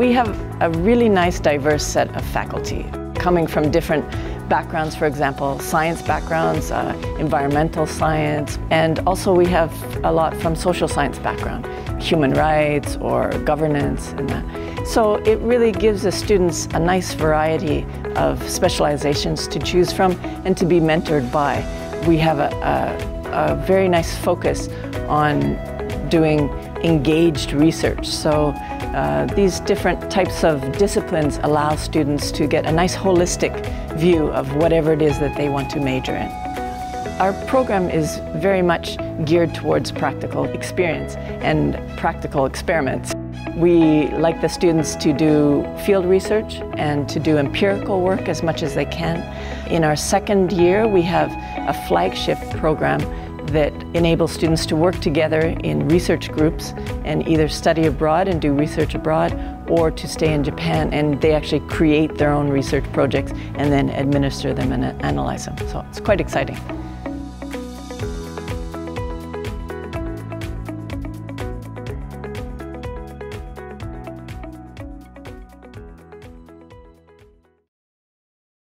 We have a really nice diverse set of faculty coming from different backgrounds, for example, science backgrounds, uh, environmental science, and also we have a lot from social science background, human rights or governance and that. So it really gives the students a nice variety of specializations to choose from and to be mentored by. We have a, a, a very nice focus on doing engaged research. So uh, these different types of disciplines allow students to get a nice holistic view of whatever it is that they want to major in. Our program is very much geared towards practical experience and practical experiments. We like the students to do field research and to do empirical work as much as they can. In our second year, we have a flagship program that enables students to work together in research groups and either study abroad and do research abroad or to stay in Japan and they actually create their own research projects and then administer them and analyze them. So it's quite exciting.